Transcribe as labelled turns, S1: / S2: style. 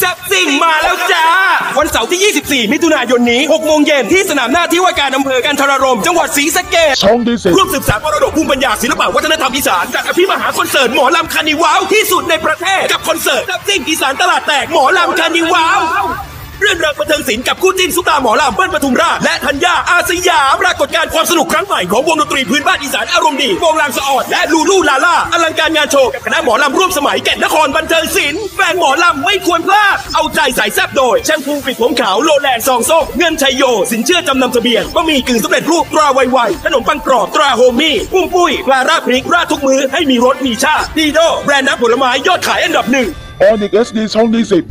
S1: แซ่บซิ่งมาแล้วจ้า วันเสาร์ที่ 24 มิถุนายนนี้ 6 โมงเย็นที่สนามหน้าที่ว่าการอำเภอกันทรารมย์ จังหวัดศรีสะเกษ
S2: ช่องที่สิบ
S1: ร่วมสืบสานมรดกภูมิปัญญาศิลปวัฒนธรรมอีสานจัดอภิมหาคอนเสิร์ตหมอลำคาร์นิว้าวที่สุดในประเทศกับคอนเสิร์ตแซ่บซิ่งอีสานตลาดแตกหมอลำคาร์นิว้าวเรื่อ งราวบันเทิงศิลป์กับคู่จิ้นซุปตาร์หมอลำเบิ้ลปทุมราชและธัญญ่าอาร์สยามปรากฏการณ์ความสนุกครั้งใหม่ของวงดนตรีพื้นบ้านอีสานอารมณ์ดีวงลางสะออดและลูลู่ลาล่าอลังการงานโชว์กับคณะหมอลำร่วมสมัยแก่นนครบันเทิงศิลป์แฟนหมอลำไม่ควรพลาดเอาใจใส่แซบโดยแชมพูปิดผมขาวโลแลนซองส้มเงินชัยโย สินเชื่อจำนำทะเบียนบะหมี่กึ่งสำเร็จรูปตราไวๆขนมปังกรอบตราโฮมี่ปุ้งปุ้ยปลาราพริกราดทุกมื้อให้มีรสมีชาติดี Dole แบรนด์น้ำผลไม้ยอดขายอันดับหนึ่ง
S2: Auronic HD ช่องที่สิบ